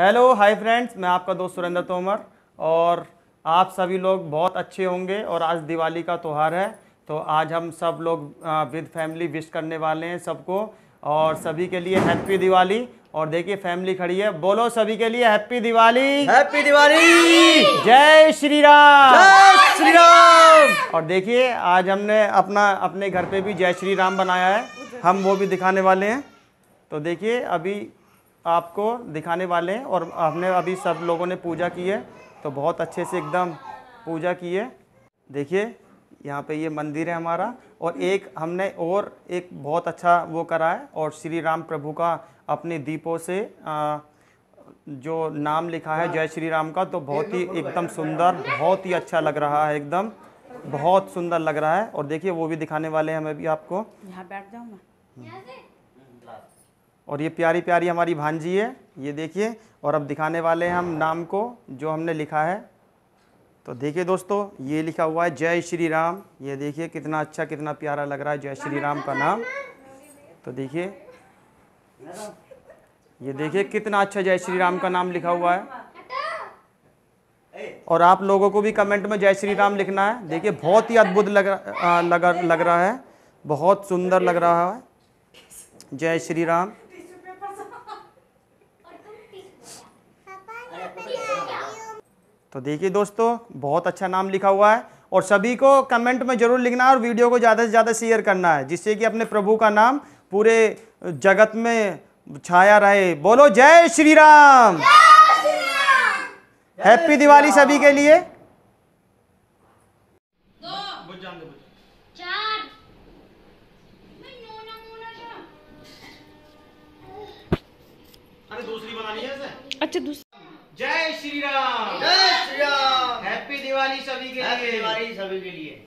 Hello hi friends मैं आपका दोस्त सुरेंद्र तोमर और आप सभी लोग बहुत अच्छे होंगे और आज दिवाली का त्यौहार है। तो आज हम सब लोग विद फैमिली विश करने वाले हैं सबको और सभी के लिए हैप्पी दिवाली। और देखिए फैमिली खड़ी है। बोलो सभी के लिए हैप्पी दिवाली। हैप्पी दिवाली। जय श्री राम जय श्री राम और देखिए आज हमने अपना अपने घर पे भी जय श्री राम बनाया है। हम वो भी दिखाने वाले हैं। तो देखिए अभी आपको दिखाने वाले हैं और हमने अभी सब लोगों ने पूजा की है तो बहुत अच्छे से एकदम पूजा की है। देखिए यहाँ पे ये मंदिर है हमारा और एक हमने और एक बहुत अच्छा वो करा है और श्री राम प्रभु का अपने दीपों से आ, जो नाम लिखा है जय श्री राम का तो बहुत ही एकदम सुंदर बहुत ही अच्छा लग रहा है एकदम बहुत सुंदर लग रहा है। और देखिए वो भी दिखाने वाले हैं हमें भी आपको। यहाँ बैठ जाऊँ मैं और ये प्यारी प्यारी हमारी भांजी है, ये देखिए, और अब दिखाने वाले हैं हम नाम को, जो हमने लिखा है। तो देखिए दोस्तों, ये लिखा हुआ है, जय श्री राम। ये देखिए, कितना अच्छा कितना प्यारा लग रहा है, जय श्री राम का नाम। तो देखिए, ये देखिए, कितना अच्छा जय श्री राम का नाम लिखा हुआ है। और आप लोगों को भी कमेंट में जय श्री राम लिखना है। देखिए, बहुत ही अद्भुत लग लग लग रहा है, बहुत सुंदर लग रहा है। जय श्री राम। तो देखिए दोस्तों बहुत अच्छा नाम लिखा हुआ है और सभी को कमेंट में ज़रूर लिखना है और वीडियो को ज़्यादा से ज़्यादा शेयर करना है जिससे कि अपने प्रभु का नाम पूरे जगत में छाया रहे। बोलो जय श्री राम। हैप्पी दिवाली सभी के लिए। चार। मैं नोना मोना था अरे दूसरी बनानी है इसे। अच्छा दूसरा जय श्री राम जय श्री राम हैप्पी दिवाली सभी के हैप्पी लिए। दिवाली सभी के लिए।